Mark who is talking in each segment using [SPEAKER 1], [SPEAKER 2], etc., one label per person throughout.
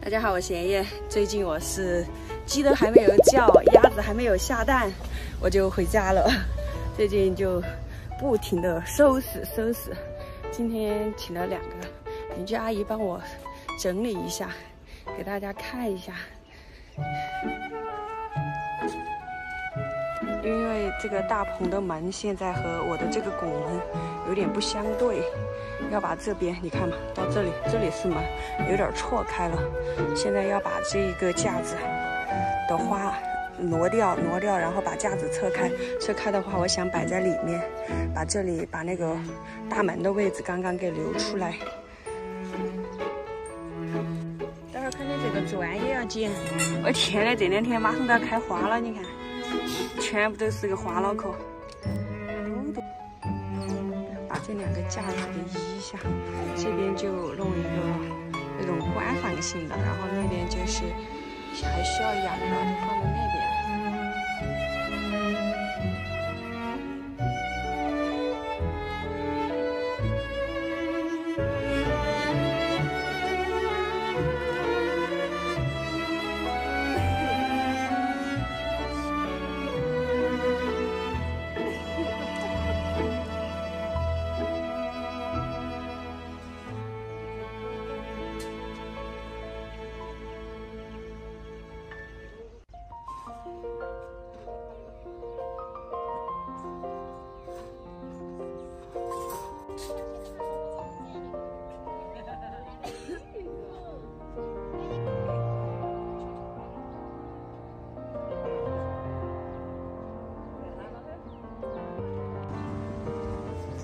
[SPEAKER 1] 大家好，我是妍妍。最近我是鸡都还没有叫，鸭子还没有下蛋，我就回家了。最近就不停的收拾收拾。今天请了两个邻居阿姨帮我整理一下，给大家看一下。因为这个大棚的门现在和我的这个拱门有点不相对，要把这边你看嘛，到这里这里是门，有点错开了。现在要把这一个架子的花挪掉，挪掉，然后把架子撤开。撤开的话，我想摆在里面，把这里把那个大门的位置刚刚给留出来。待会儿看见这个砖也要剪。我天呐，这两天马上都要开花了，你看。全部都是个花脑壳，把这两个架子给移一下，这边就弄一个那种官方性的，然后那边就是还需要养的，就放在那边。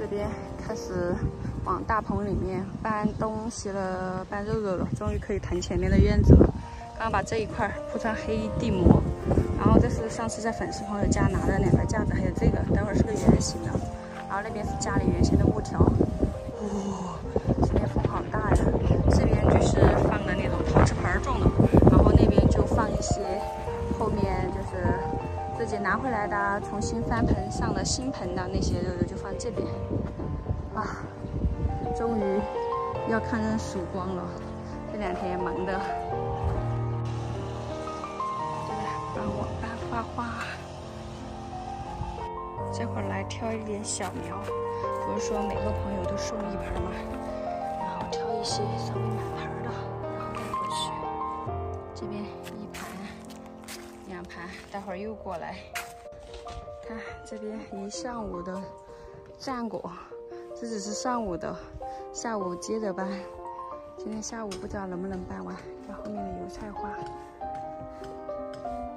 [SPEAKER 1] 这边开始往大棚里面搬东西了，搬肉肉了，终于可以腾前面的院子了。刚刚把这一块铺上黑地膜，然后这是上次在粉丝朋友家拿的两个架子，还有这个，待会儿是个圆形的。然后那边是家里原先的木条。哇，拿回来的，重新翻盆上的新盆的那些肉肉就放这边。啊，终于要看见曙光了！这两天忙的，帮我搬花花。这会儿来挑一点小苗，不是说每个朋友都送一盆嘛，然后挑一些稍微满盆的，待会儿又过来。看这边一上午的战果。这只是上午的，下午接着搬。今天下午不知道能不能搬完。看后面的油菜花，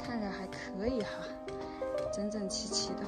[SPEAKER 1] 看着还可以哈，整整齐齐的。